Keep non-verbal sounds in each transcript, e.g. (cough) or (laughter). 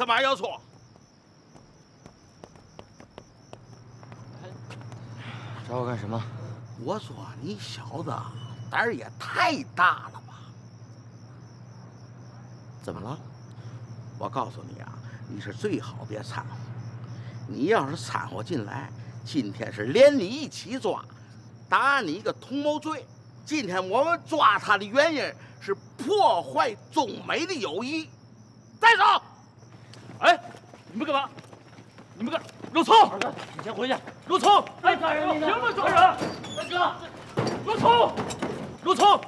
什么要错？找我干什么？我说你小子胆儿也太大了吧？怎么了？我告诉你啊，你是最好别掺和。你要是掺和进来，今天是连你一起抓，打你一个同谋罪。今天我们抓他的原因是破坏中美的友谊。带走！干嘛？你们干？陆聪，二哥，你先回去。陆聪，哎，抓人！行了，抓人！大哥，陆聪，陆聪，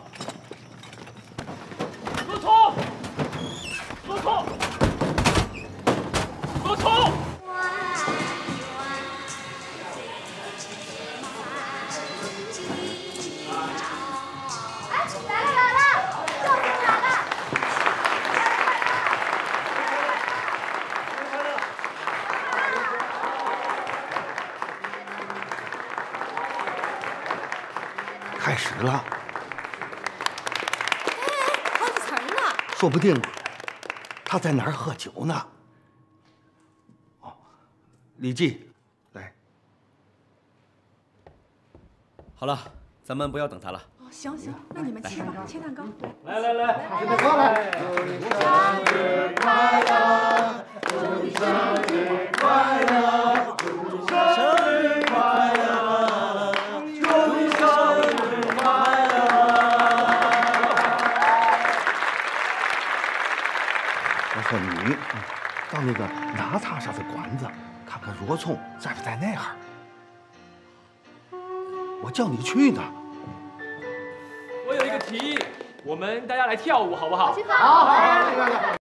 说不定他在哪儿喝酒呢。哦，李记，来，好了，咱们不要等他了。哦，行行，那你们切吧，切蛋糕。来来来，吃蛋糕来。祝你生日快乐，祝你生日快乐，祝你生日快到那个哪塔上的馆子，看看若聪在不在那儿。我叫你去呢。我有一个提议，我们大家来跳舞好不好？好，好，来来来。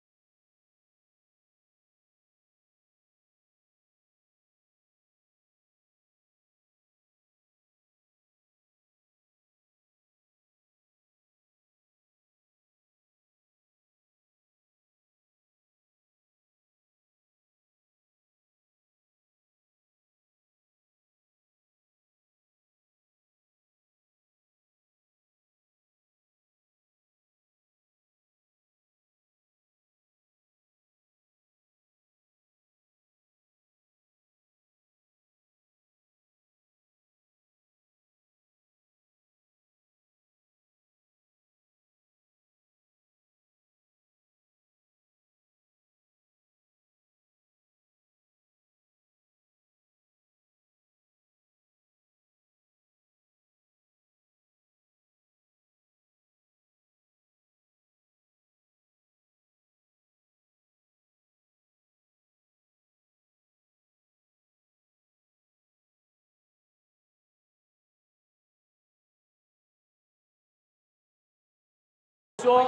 说，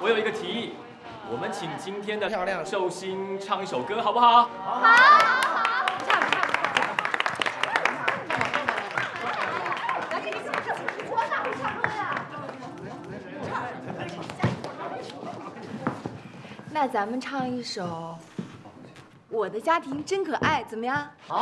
我有一个提议，我们请今天的漂亮寿星唱一首歌，好不好？好那咱们唱一首《我的家庭真可爱》，怎么样？我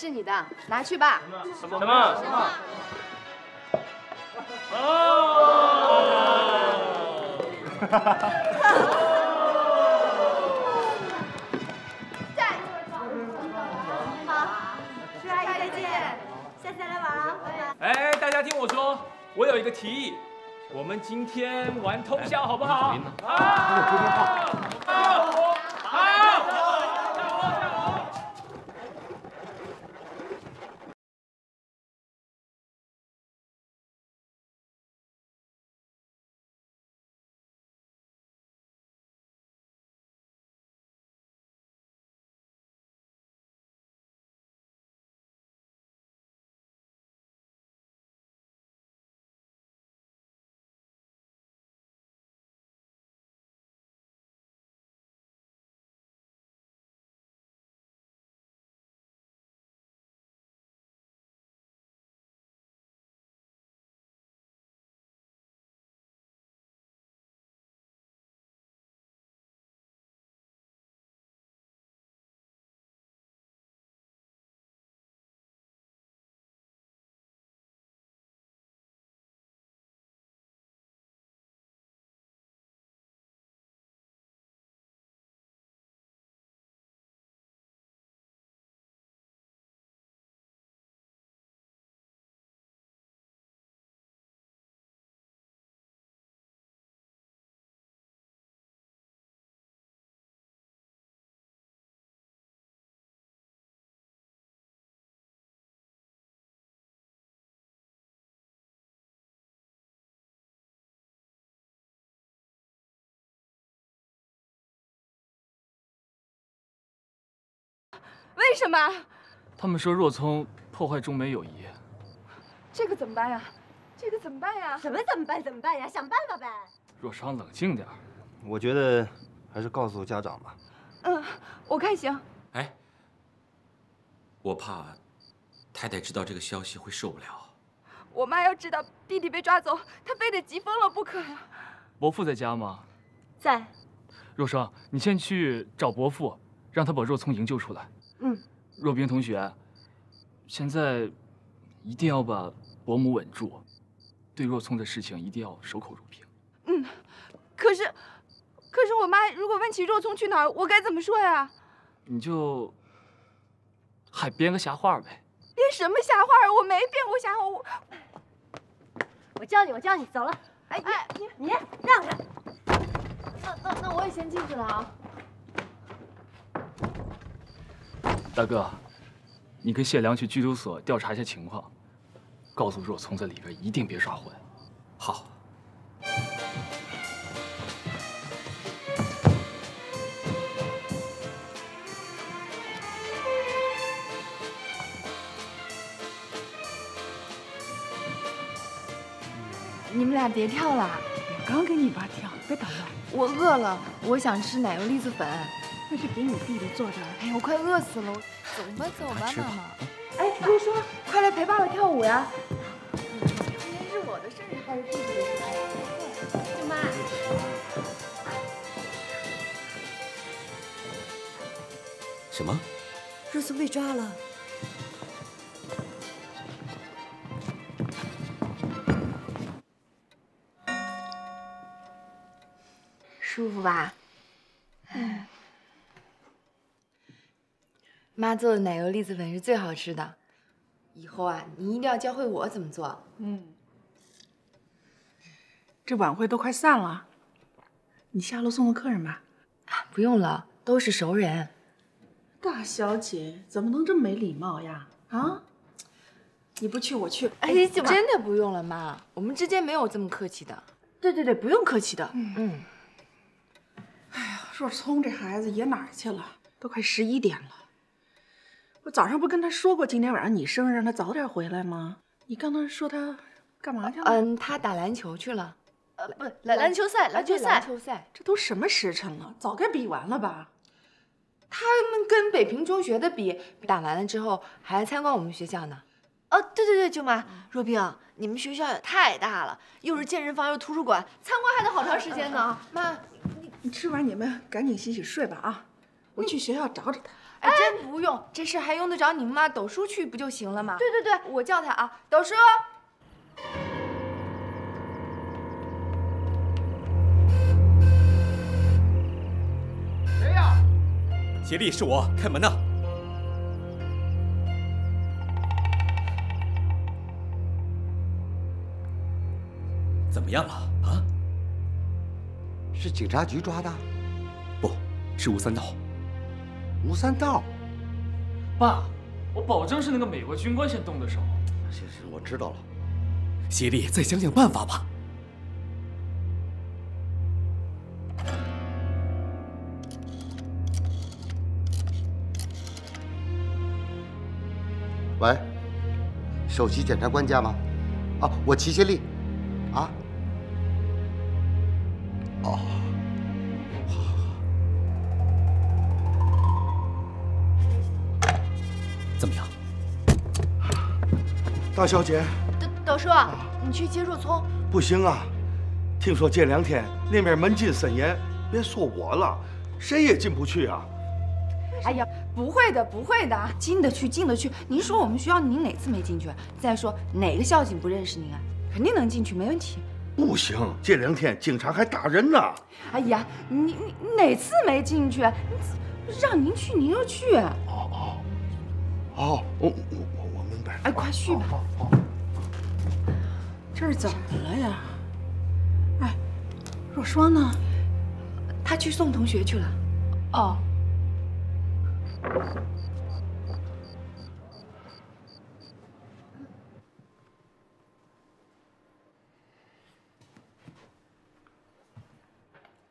这个很合适你的，拿去吧。什么？舒阿姨再见，下次来玩啊，拜拜。哎，大家听我说，我有一个提议，我们今天玩通宵好不好？好，好，为什么？他们说若聪破坏中美友谊，这个怎么办呀？这个怎么办呀？什么怎么办？怎么办呀？想办法呗。若霜冷静点。我觉得还是告诉家长吧。嗯，我看行。哎，我怕太太知道这个消息会受不了。我妈要知道弟弟被抓走，她非得急疯了不可呀。伯父在家吗？在。若霜，你先去找伯父，让他把若聪营救出来。嗯。若冰同学，现在一定要把伯母稳住，对若聪的事情一定要守口如瓶。嗯，可是，可是我妈如果问起若聪去哪儿，我该怎么说呀？你就还编个瞎话呗。编什么瞎话？我没编过瞎话。我我教你，我叫你，走了。哎哎，你你让开。那那那我也先进去了啊。大哥，你跟谢良去拘留所调查一下情况，告诉若聪在里边一定别耍混。好。你们俩别跳了，我刚跟你爸跳，别捣乱。我饿了，我想吃奶油栗子粉。那是给你弟弟做的。哎呀，我快饿死了，走吧走吧，妈妈。哎，若说，快来陪爸爸跳舞呀！今天是我的生日还是弟弟的生日？舅妈。什么？若松被抓了。舒服吧？妈做的奶油栗子粉是最好吃的，以后啊，你一定要教会我怎么做。嗯。这晚会都快散了，你下楼送送客人吧。不用了，都是熟人。大小姐怎么能这么没礼貌呀？啊！你不去我去。哎，真的不用了，妈，我们之间没有这么客气的。对对对，不用客气的。嗯。哎呀，若聪这孩子也哪儿去了？都快十一点了。我早上不跟他说过今天晚上你生日，让他早点回来吗？你刚才说他干嘛去了？嗯，他打篮球去了。呃，不，篮篮球赛，篮球赛，篮球赛。这都什么时辰了？早该比完了吧？他们跟北平中学的比，打完了之后还来参观我们学校呢。哦，对对对，舅妈，若冰，你们学校也太大了，又是健身房，又是图书馆，参观还得好长时间呢。妈，你你吃完你们赶紧洗洗睡吧啊！我去学校找找他。哎，真不用，这事还用得着你们妈斗叔去不就行了吗？对对对，我叫他啊，斗叔。谁呀？协力，是我，开门呐！怎么样了啊？是警察局抓的？不是吴三道。吴三道，爸，我保证是那个美国军官先动的手。行行，我知道了。协力，再想想办法吧。喂，首席检察官家吗？啊，我齐协力。大小姐，斗斗叔，你去接若聪。不行啊，听说这两天那面门禁森严，别说我了，谁也进不去啊。哎呀，不会的，不会的，进得去，进得去。您说我们学校您哪次没进去？再说哪个校警不认识您啊？肯定能进去，没问题。不行，这两天警察还打人呢。哎呀，你你哪次没进去？让您去您就去。哦哦，哦，我我。哎，快去吧。这是怎么了呀？哎，若霜呢？她去送同学去了。哦。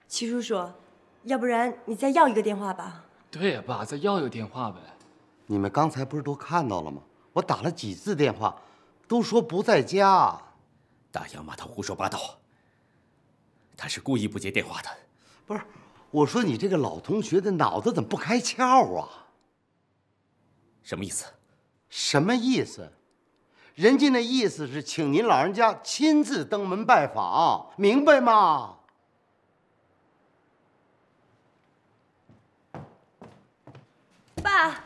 齐叔叔，要不然你再要一个电话吧。对呀，爸，再要一个电话呗。你们刚才不是都看到了吗？我打了几次电话，都说不在家。大洋骂他胡说八道，他是故意不接电话的。不是，我说你这个老同学的脑子怎么不开窍啊？什么意思？什么意思？人家那意思是请您老人家亲自登门拜访，明白吗？爸，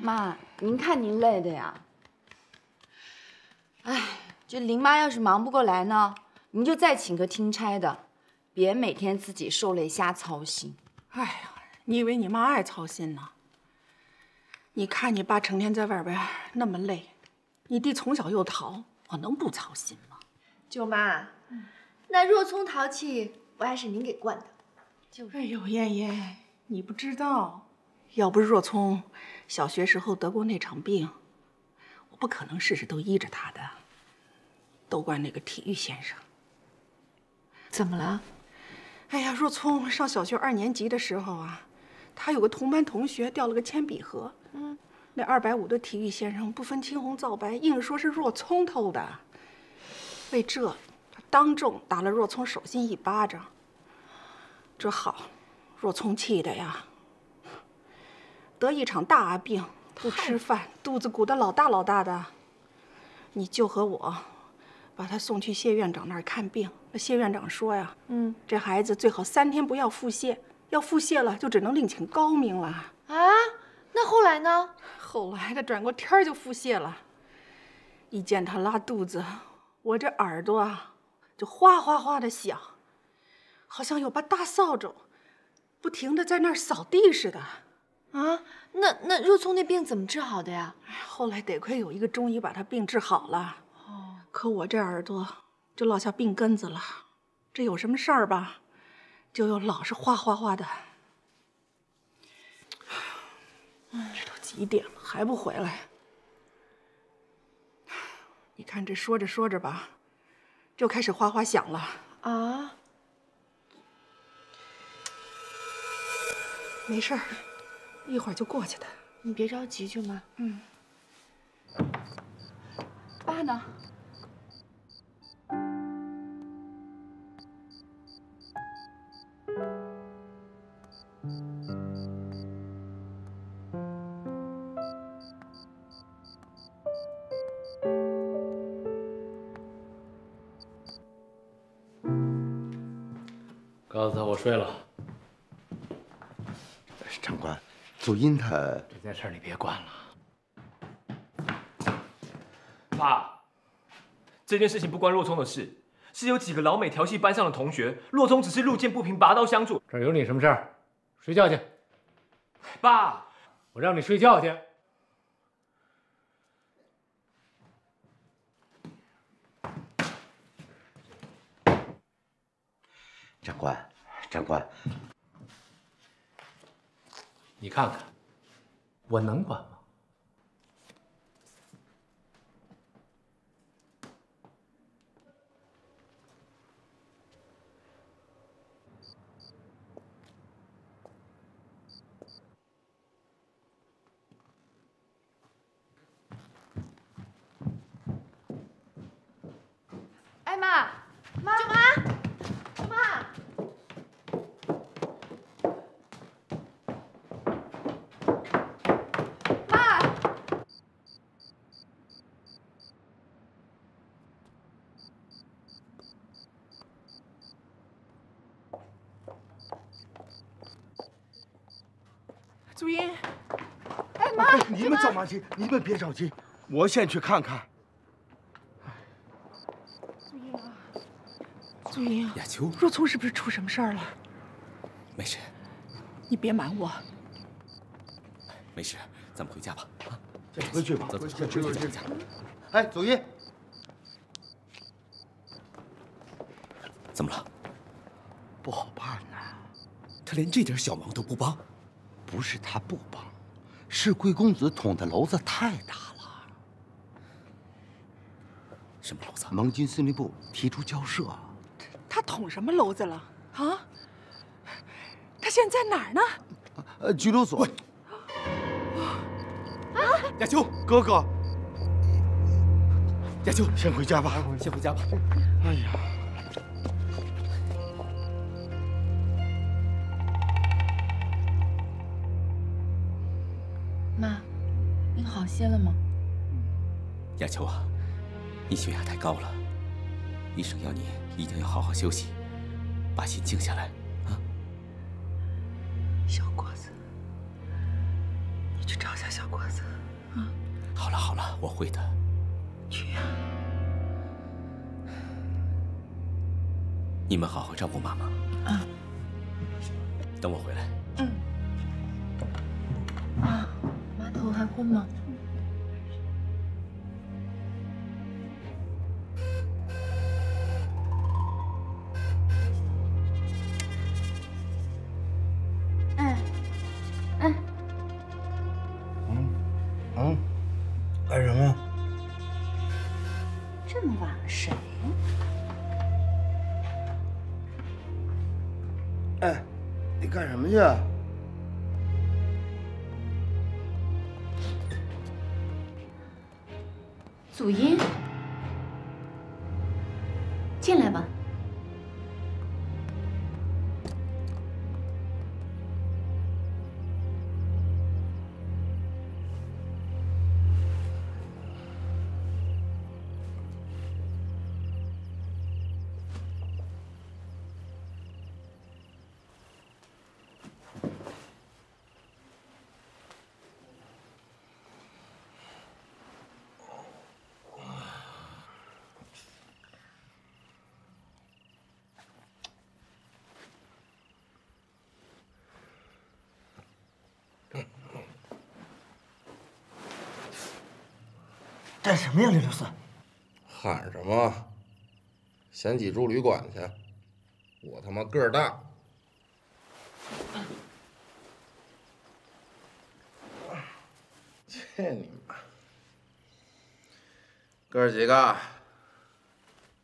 妈，您看您累的呀。哎，这林妈要是忙不过来呢，您就再请个听差的，别每天自己受累瞎操心。哎呀，你以为你妈爱操心呢？你看你爸成天在外边那么累，你弟从小又淘，我能不操心吗？舅妈，那若聪淘气，不还是您给惯的？哎呦，燕燕，你不知道，要不是若聪小学时候得过那场病，我不可能事事都依着他的。都怪那个体育先生。怎么了？哎呀，若聪上小学二年级的时候啊，他有个同班同学掉了个铅笔盒，嗯，那二百五的体育先生不分青红皂白，硬说是若聪偷的。为这，他当众打了若聪手心一巴掌。这好，若聪气的呀，得一场大病，不吃饭，肚子鼓得老大老大的。你就和我把他送去谢院长那儿看病，那谢院长说呀，嗯，这孩子最好三天不要腹泻，要腹泻了就只能另请高明了。啊，那后来呢？后来他转过天儿就腹泻了，一见他拉肚子，我这耳朵啊就哗哗哗的响。好像有把大扫帚，不停的在那儿扫地似的，啊，那那若聪那病怎么治好的呀？后来得亏有一个中医把他病治好了。哦，可我这耳朵就落下病根子了，这有什么事儿吧，就又老是哗哗哗的。这都几点了还不回来？你看这说着说着吧，就开始哗哗响了。啊？没事儿，一会儿就过去的。你别着急舅妈。嗯。爸呢？告诉他我睡了。祖英他这件事你别管了。爸，这件事情不关洛聪的事，是有几个老美调戏班上的同学，洛聪只是路见不平拔刀相助。这有你什么事儿？睡觉去。爸，我让你睡觉去。长官，长官，你看看，我能管吗？哎妈，妈妈，妈。妈，祖英，哎妈，你们着嘛急？你们别着急，我先去看看。祖英啊，祖英，雅秋，若聪是不是出什么事儿了？没事，你别瞒我。没事，咱们回家吧。啊，回去吧，走走走，回去回家。哎，祖英，怎么了？不好办呐。他连这点小忙都不帮，不是他不帮，是贵公子捅的娄子太大了。什么娄子？盟军司令部提出交涉。他捅什么娄子了啊？他现在哪儿呢？呃，拘留所。啊亚秋，哥哥，亚秋，先回家吧，先回家吧。哎呀，亚秋啊，你血压太高了，医生要你一定要好好休息，把心静下来啊。小果子，你去找下小果子啊！好了好了，我会的。去呀、你们好好照顾妈妈。啊。等我回来。嗯。啊，妈头还昏吗？干什么呀，六六四？喊什么？先挤住旅馆去！我他妈个儿大。去你妈！哥儿几个，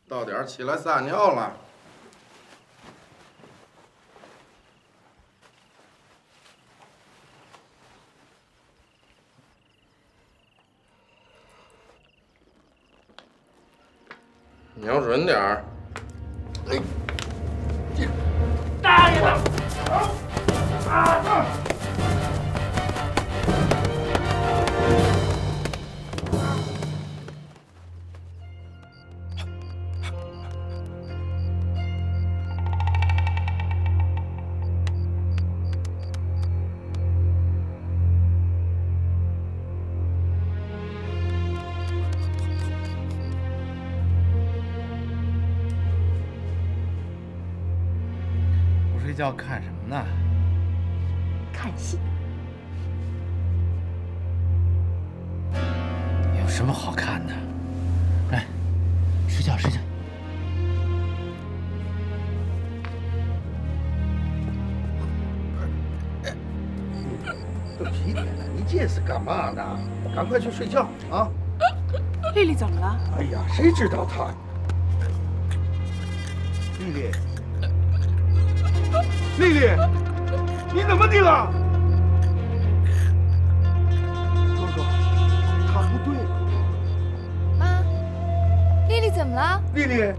到点儿起来撒尿了。瞄准点儿。哎，大爷的！啊！睡觉看什么呢？看戏。有什么好看的？来，睡觉睡觉。都几点了？你这是干嘛呢？赶快去睡觉啊！丽丽怎么了？哎呀，谁知道她？丽丽，丽丽，你怎么的了？哥哥，他不对。妈，丽丽怎么了？丽丽，丽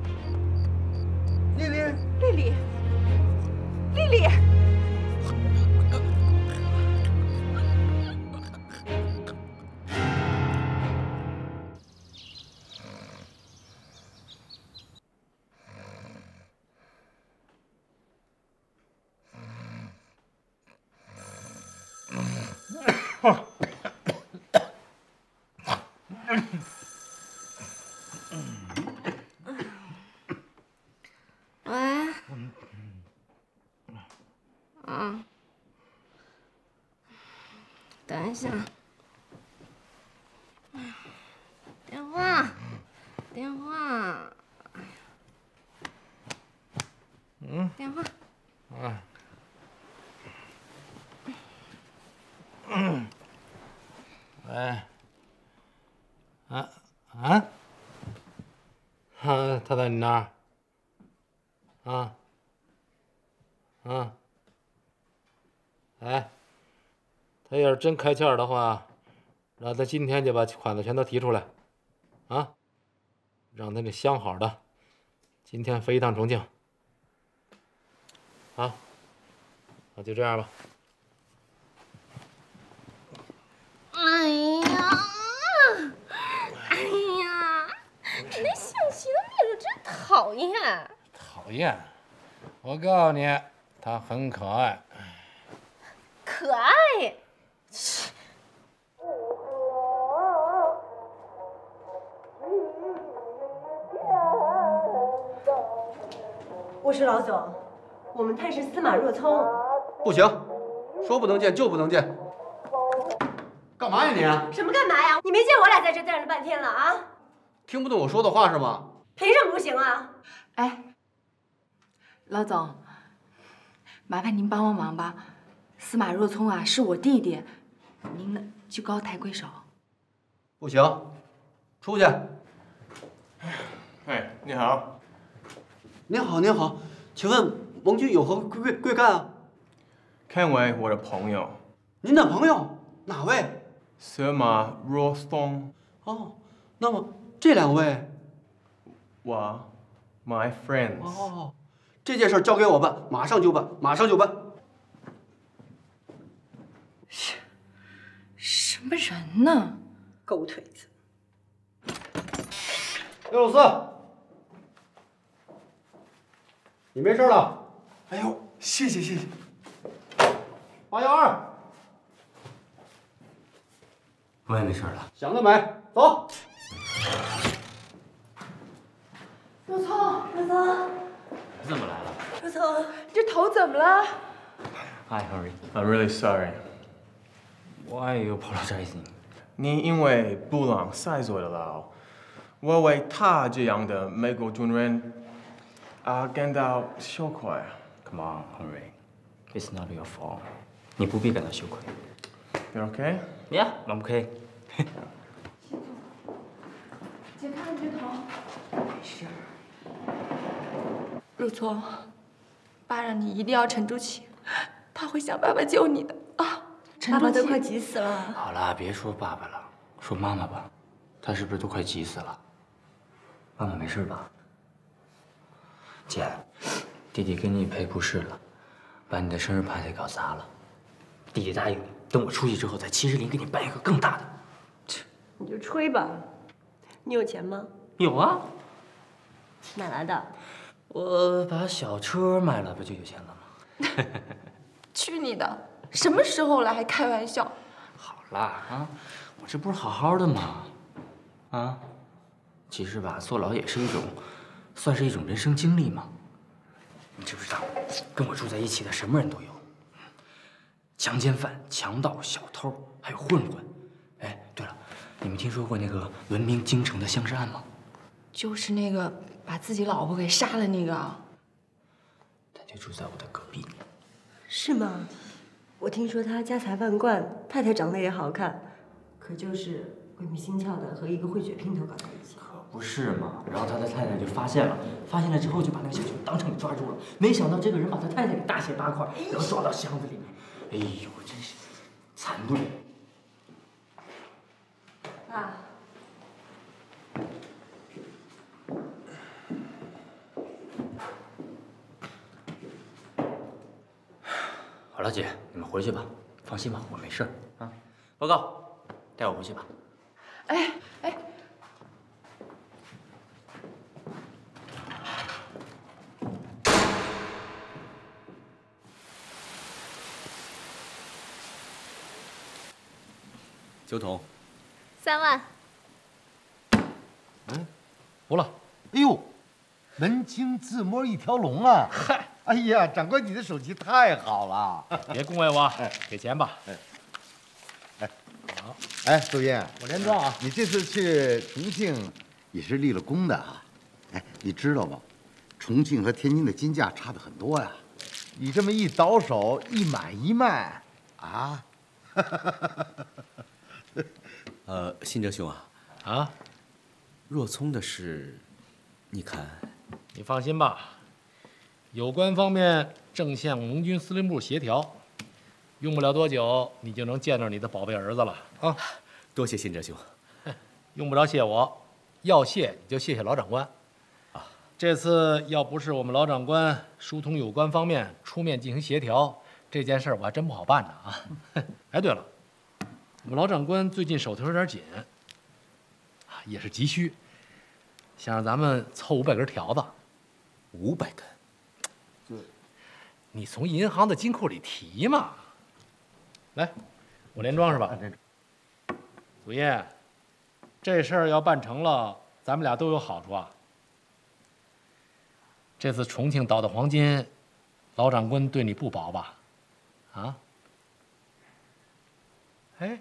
下，电话，电话，嗯，电话，啊，嗯，喂，啊啊，啊，他在你那儿。啊，啊，哎，他要是真开窍的话，让他今天就把款子全都提出来，啊，让他那相好的今天飞一趟重庆，啊，那就这样吧。哎呀，哎呀，你那小齐的秘书真讨厌。讨厌，我告诉你，他很可爱。可爱。我是老总，我们探视司马若聪。不行，说不能见就不能见。干嘛呀你？什么干嘛呀？你没见我俩在这站着半天了啊？听不懂我说的话是吗？凭什么不行啊？哎，老总，麻烦您帮帮忙吧。司马若聪啊，是我弟弟，您呢就高抬贵手。不行，出去。哎，你好。您好，您好，请问盟军有何贵贵干啊？看为我的朋友。您的朋友哪位？司马若松。哦，那么这两位？我，my friends。哦，这件事交给我办，马上就办，马上就办。什么人呢？狗腿子。六六四，你没事了？哎呦，谢谢谢谢。八幺二，我也没事了。想得美，走。若聪，若聪，你怎么来了若聪，这头怎么了？？Hi, Henry. I'm really sorry. Why are you apologizing? 你因为布朗塞坐的牢，我为他这样的美国军人啊感到羞愧。Come on, Henry. It's not your fault. 你不必感到羞愧。You're okay? Yeah, I'm okay. (laughs) 姐，看看这头。没事。若聪，爸让你一定要沉住气，(laughs) 他会想办法救你的啊！爸爸都快急死了。好了，别说爸爸了，说妈妈吧。她是不是都快急死了？妈妈没事吧？姐，弟弟给你赔不是了，把你的生日派对搞砸了。弟弟答应你等我出去之后，在七十林给你办一个更大的。你就吹吧。你有钱吗？有啊，哪来的？我把小车卖了，不就有钱了吗？(laughs) 去你的！什么时候了还开玩笑？好啦啊，我这不是好好的吗？啊，其实吧，坐牢也是一种，算是一种人生经历吗。你知不知道，跟我住在一起的什么人都有，强奸犯、强盗、小偷，还有混混。哎，对了，你们听说过那个闻名京城的香尸案吗？就是那个把自己老婆给杀了那个。他就住在我的隔壁。是吗？我听说他家财万贯，太太长得也好看，可就是鬼迷心窍的和一个混血姘头搞在一起。不是嘛？然后他的太太就发现了，发现了之后就把那个小熊当场给抓住了。没想到这个人把他太太给大卸八块，然后抓到箱子里面。哎呦，真是惨不忍睹。爸，好了，姐，你们回去吧。放心吧，我没事儿啊。报告，带我回去吧。哎哎，九筒，三万。嗯服了。哎呦，门清自摸一条龙啊！嗨，哎呀，长官，你的手气太好了。别恭维我，给钱吧。哎，好。哎，杜斌，我连庄啊。你这次去重庆也是立了功的啊。哎，你知道吗？重庆和天津的金价差的很多呀。你这么一倒手，一买一卖，啊？呃，信哲兄啊，啊，若聪的事，你看，你放心吧，有关方面正向盟军司令部协调，用不了多久，你就能见着你的宝贝儿子了啊！多谢信哲兄。(laughs) 用不着谢我，要谢你就谢谢老长官。啊，这次要不是我们老长官疏通有关方面出面进行协调，这件事儿我还真不好办呢啊！(laughs) 哎，对了，我们老长官最近手头有点紧，啊，也是急需，想让咱们凑五百根条子。五百根？对，你从银行的金库里提嘛。来，我连装是吧？祖业，这事儿要办成了，咱们俩都有好处啊。这次重庆倒的黄金，老长官对你不薄吧？啊？哎，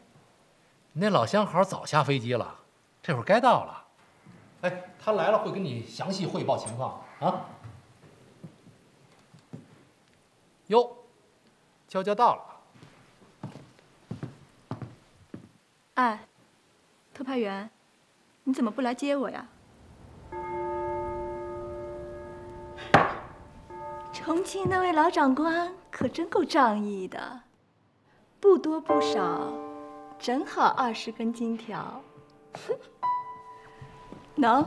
那老相好早下飞机了，这会儿该到了。哎，他来了会跟你详细汇报情况啊。哟，娇娇到了。哎，特派员，你怎么不来接我呀？重庆那位老长官可真够仗义的，不多不少，正好二十根金条。(laughs) 喏，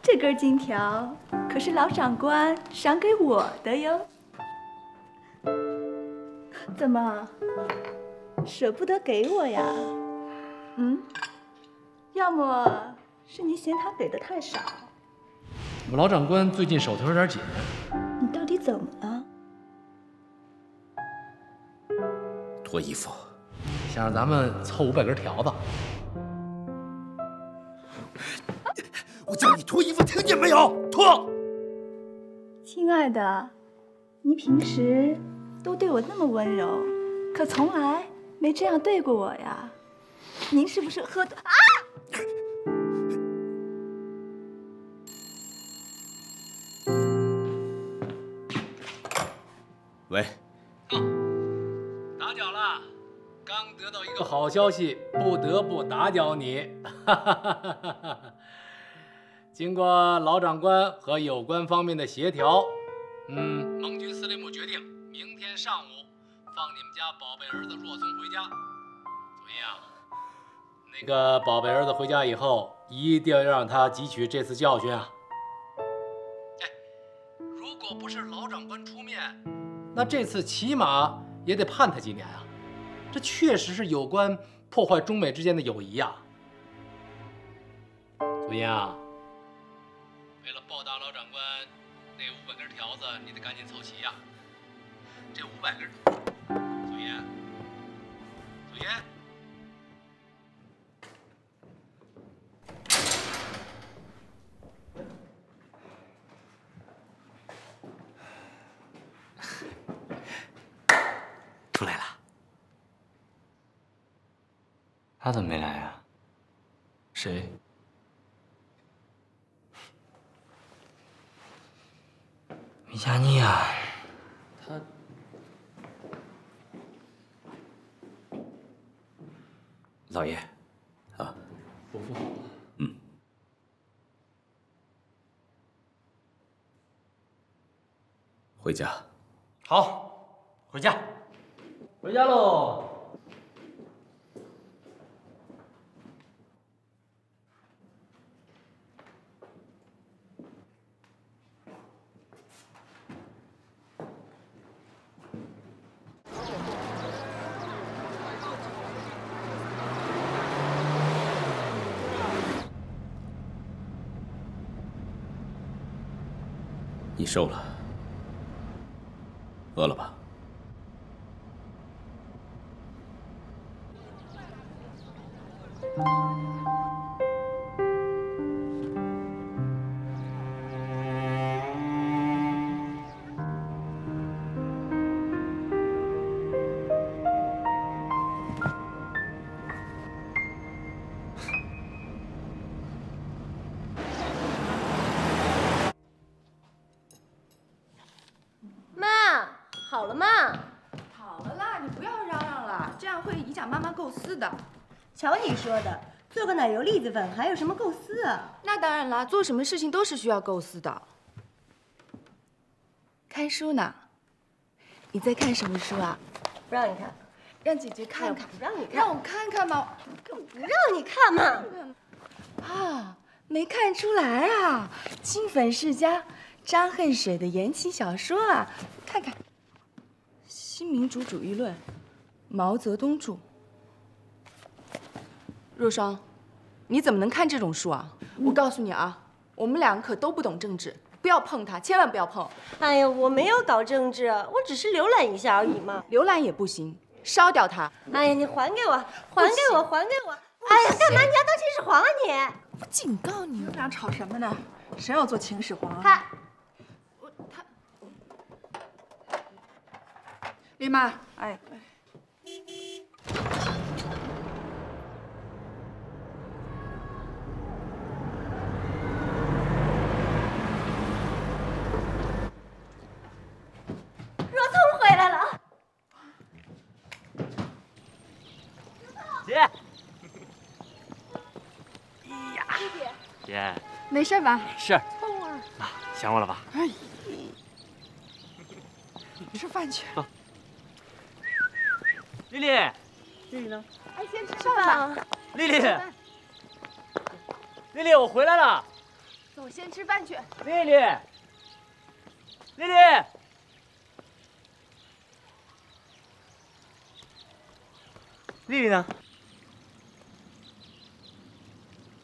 这根金条可是老长官赏给我的哟。怎么，舍不得给我呀？嗯？要么是您嫌他给的太少？我们老长官最近手头有点紧。你到底怎么了？脱衣服，想让咱们凑五百根条子。我叫你脱衣服，听见没有？脱！亲爱的，你平时都对我那么温柔，可从来没这样对过我呀。您是不是喝多啊？喂，打搅了，刚得到一个好消息，不得不打搅你。(laughs) 经过老长官和有关方面的协调，嗯，盟军司令部决定明天上午放你们家宝贝儿子若松回家。怎么样？那个宝贝儿子回家以后，一定要让他汲取这次教训啊！哎，如果不是老长官出面，那这次起码也得判他几年啊！这确实是有关破坏中美之间的友谊呀。祖英啊，为了报答老长官，那五百根条子你得赶紧凑齐呀！这五百根，祖英，祖英。他怎么没来啊？谁？米佳妮啊，他老爷，啊，伯父。嗯，回家。好，回家，回家喽。你瘦了，饿了吧？栗子粉还有什么构思啊？那当然了，做什么事情都是需要构思的。看书呢？你在看什么书啊？不让你看，让姐姐看看。不让你看，让我看看嘛。不让你看嘛。啊，没看出来啊，金粉世家张恨水的言情小说啊，看看。新民主主义论，毛泽东著。若霜，你怎么能看这种书啊？我告诉你啊，我们两个可都不懂政治，不要碰它，千万不要碰。哎呀，我没有搞政治，我只是浏览一下而已嘛。浏览也不行，烧掉它。哎呀，你还给我，还给我，还给我！哎呀，干嘛你要当秦始皇啊你？我警告你，你们俩吵什么呢？谁要做秦始皇啊？他，我他，丽妈，哎，若聪回来了。姐，哎呀，姐，没事吧？是啊，想我了吧？哎，你吃饭去。走。丽丽，丽丽呢？哎，先吃饭吧。丽丽，丽丽，我回来了。走，先吃饭去。丽丽，丽丽，丽丽呢？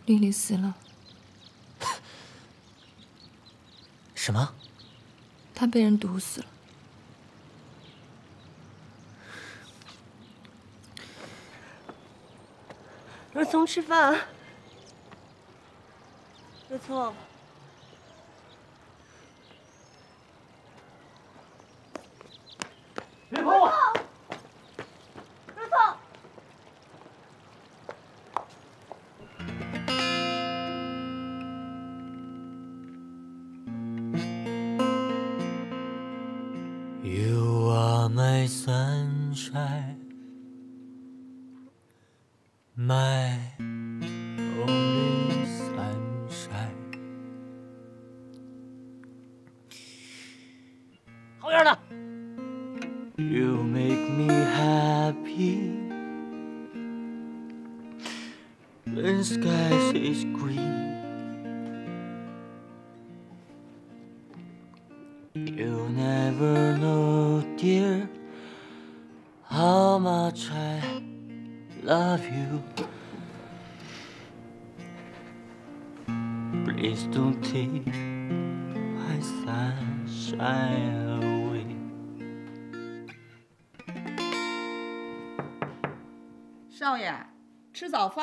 丽丽死了，什么？他被人毒死了。若聪吃饭。若聪，别碰我！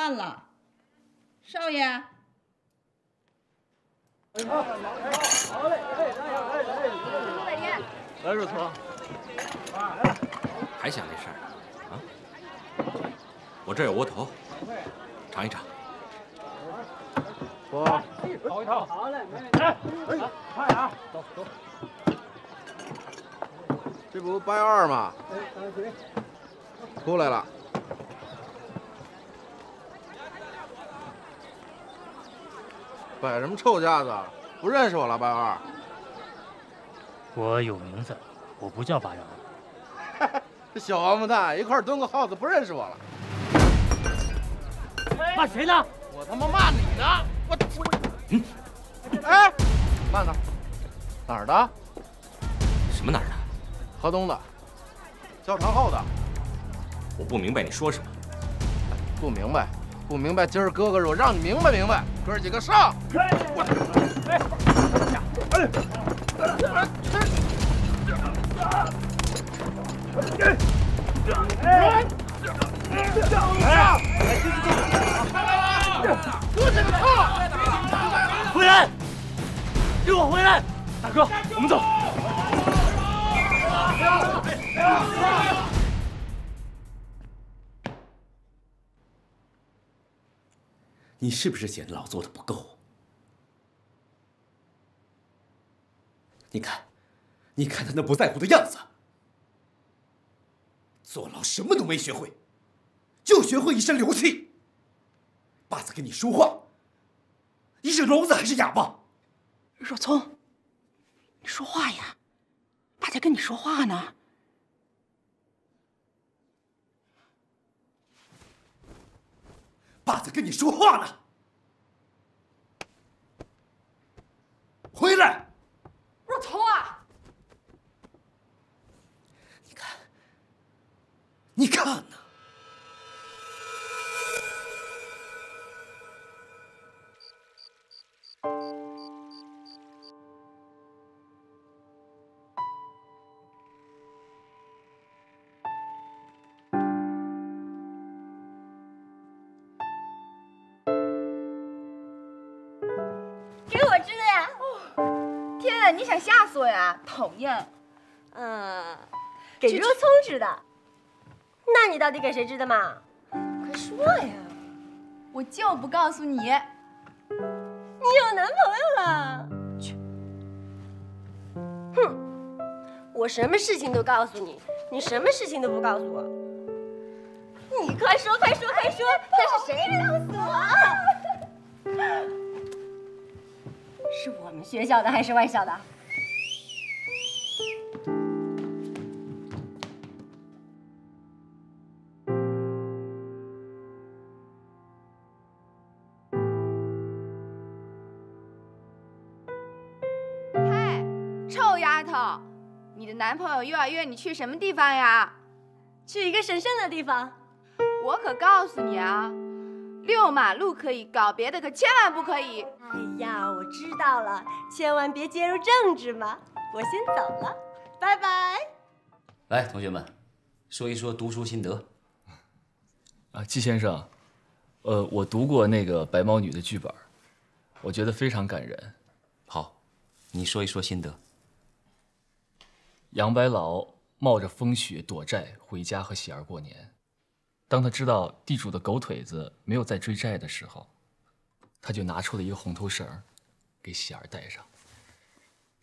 饭了。少爷，来，若聪。还想这事儿呢？啊？我这有窝头，尝一尝。我走一趟。好嘞，来，哎，快点啊，走走。这不八幺二吗？出来了。摆什么臭架子？不认识我了，八幺二。我有名字，我不叫八幺二。这 (laughs) 小王八蛋，一块蹲个耗子，不认识我了。骂谁呢？我他妈骂你呢！我我，嗯，哎，慢点。哪儿的？什么哪儿的？河东的，教堂后的。我不明白你说什么。不明白，不明白。今儿哥哥我让你明白明白。哥几个上！我，哎，哎，哎，上！哥几个上！回来！给我回来！大哥，我们走。你是不是嫌老做的不够？你看，你看他那不在乎的样子，坐牢什么都没学会，就学会一身流气。爸在跟你说话，你是聋子还是哑巴？若聪，你说话呀！爸在跟你说话呢。爸在跟你说话呢，回来！若彤啊，你看呢？给你想吓死我呀！讨厌。嗯，给若聪织的。那你到底给谁织的嘛？快说呀！我就不告诉你。你有男朋友了？去！哼！我什么事情都告诉你，你什么事情都不告诉我。你快说，快说，快说！那是谁告诉我？是我们学校的还是外校的？男朋友又要约你去什么地方呀？去一个神圣的地方。我可告诉你啊，遛马路可以，搞别的可千万不可以。哎呀，我知道了，千万别介入政治嘛。我先走了，拜拜。来，同学们，说一说读书心得。啊，季先生，呃，我读过那个《白毛女》的剧本，我觉得非常感人。好，你说一说心得。杨白劳冒着风雪躲债回家和喜儿过年，当他知道地主的狗腿子没有在追债的时候，他就拿出了一个红头绳，给喜儿戴上。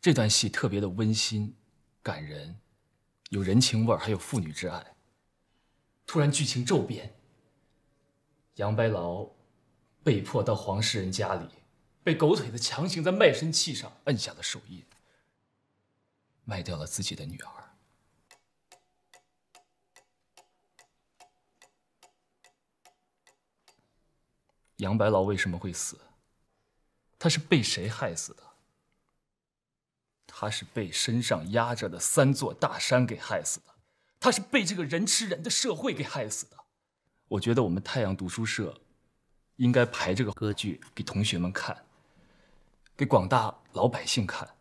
这段戏特别的温馨、感人，有人情味，还有父女之爱。突然剧情骤变，杨白劳被迫到黄世仁家里，被狗腿子强行在卖身契上摁下了手印，卖掉了自己的女儿。杨白劳为什么会死？他是被谁害死的？他是被身上压着的三座大山给害死的，他是被这个人吃人的社会给害死的。我觉得我们太阳读书社应该排这个歌剧给同学们看，给广大老百姓看，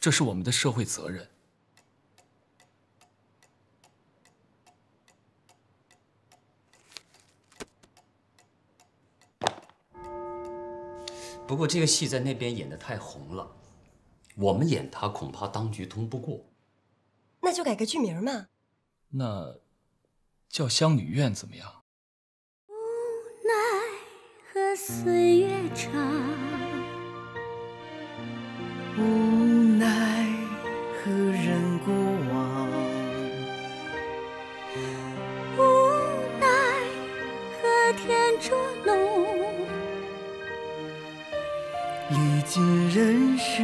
这是我们的社会责任。不过这个戏在那边演的太红了，我们演它恐怕当局通不过。那就改个剧名嘛。那叫《香女怨》怎么样？无奈何岁月长。无。奈何人过往，无奈何天捉弄，历尽人世。